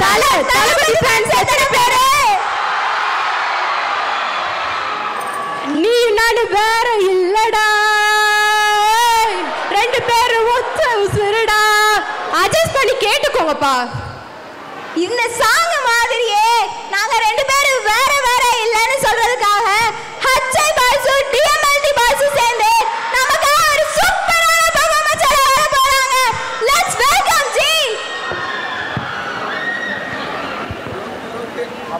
தல தளபதி ஃபேன்ஸ் எத்தனை பேரு? நீ நானு வேற இல்லடா. ரெண்டு பேரும் ஒத்த உசுருடா. அட்ஜஸ்ட் பண்ணி கேட்டுக்கோங்கப்பா. இந்த சாங் மாதிரியே நாங்க ரெண்டு பேரும் வேற வேற இல்லன்னு சொல்றதுக்காக ஹச்சை பாய்ஸு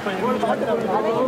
கொக்கரக்கோ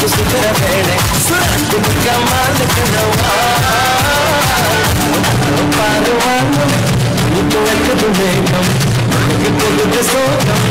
மனசு சுத்தர வேளை சுரந்து முக்கமாக கனவா பாருவாங்க இப்போ வைக்கிறது வேகம் பொழுது சோகம் வா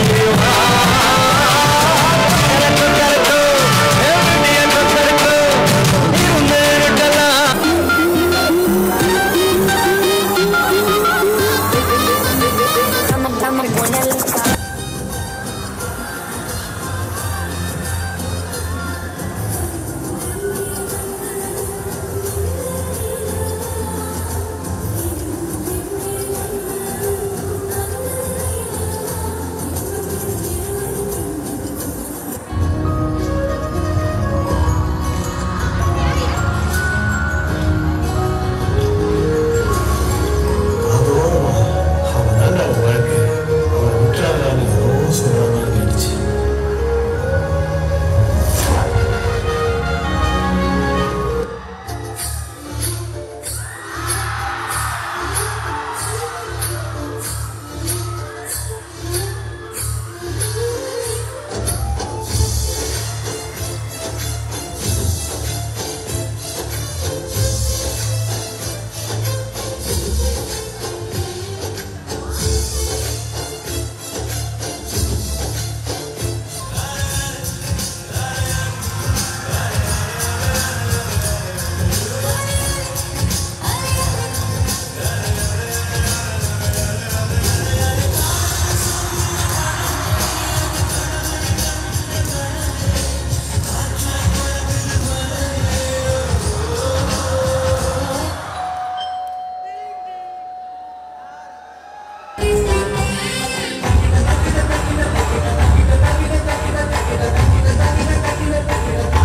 Thank you.